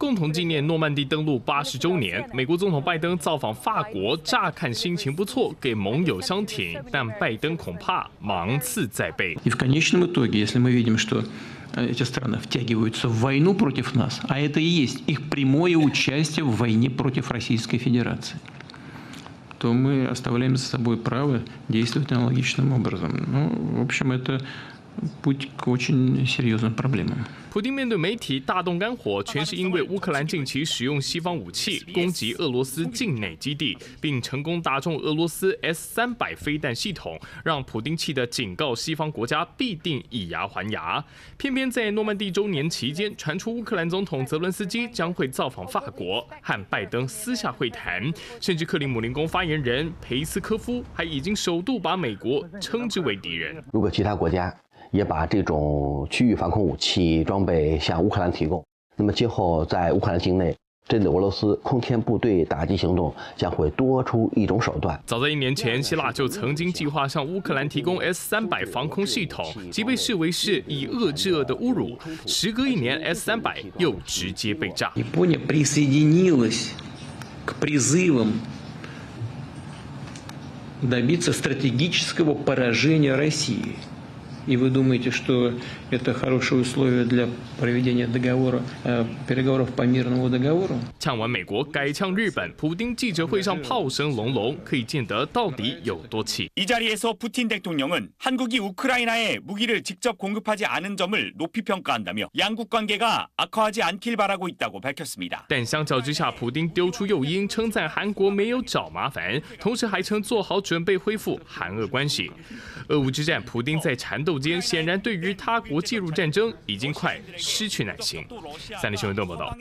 共同纪念诺曼底登陆八十周年。美国总统拜登造访法国，乍看心情不错，给盟友相挺，但拜登恐怕芒刺在背。И в конечном итоге, если мы видим, что эти страны втягиваются в войну против нас, а это и есть их прямое участие в войне против Российской Федерации, то мы оставляем за собой право действовать аналогичным образом. Ну, в общем, это путь к очень серьезным проблемам. 普京面对媒体大动肝火，全是因为乌克兰近期使用西方武器攻击俄罗斯境内基地，并成功打中俄罗斯 S 三百飞弹系统，让普京气得警告西方国家必定以牙还牙。偏偏在诺曼底周年期间，传出乌克兰总统泽伦斯基将会造访法国，和拜登私下会谈，甚至克里姆林宫发言人佩斯科夫还已经首度把美国称之为敌人。如果其他国家， 也把这种区域防空武器装备向乌克兰提供。那么今后在乌克兰境内针对俄罗斯空天部队打击行动将会多出一种手段。早在一年前，希腊就曾经计划向乌克兰提供 S 三百防空系统，即被视为是以恶制恶的侮辱。时隔一年，S 三百又直接被炸。Япония присоединилась к призывам добиться стратегического поражения России. И вы думаете, что это хорошее условие для проведения договора, переговоров по мирному договору? 呛完美国，改呛日本，普京记者会上炮声隆隆，可以见得到底有多气。이자리에서푸틴대통령은한국이우크라이나에무기를직접공급하지않은점을높이평가한다며양국관계가악화하지않길바라고있다고밝혔습니다但相较之下，普京丢出诱因，称赞韩国没有找麻烦，同时还称做好准备恢复韩俄关系。俄乌之战，普京在缠斗。 斗间显然对于他国介入战争已经快失去耐心。三立新闻报道。